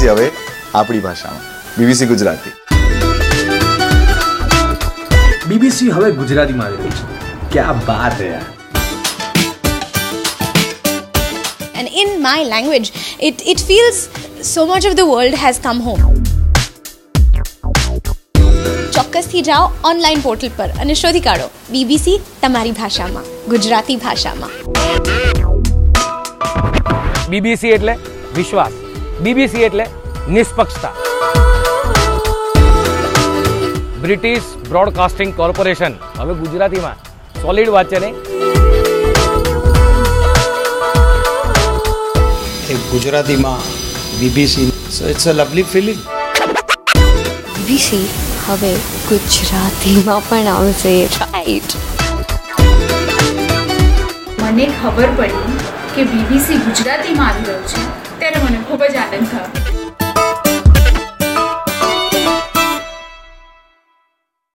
હવે આપણી ભાષામાં બીબીસી ગુજરાતી બીબીસી હવે ગુજરાતીમાં આવી રહી છે ક્યાં બાત હે યાર And in my language, it, it feels so much of the world has come home. ચોક્કસથી જાઓ ઓનલાઈન પોર્ટલ પર અને શોધી કાઢો બીબીસી તમારી ભાષામાં ગુજરાતી ભાષામાં બીબીસી એટલે વિશ્વાસ બીબીસી એટલે નિષ્પક્ષતા. બ્રિટિશ બ્રોડકાસ્ટિંગ કોર્પોરેશન હવે ગુજરાતીમાં સોલિડ વાત છે નહીં? ગુજરાતીમાં BBC so it's a lovely feeling BBC હવે ગુજરાતીમાં પણ આવશે. રાઈટ મને ખબર પડી કે બીબીસી ગુજરાતીમાં આવી રહ્યું છે. 会不会起来等？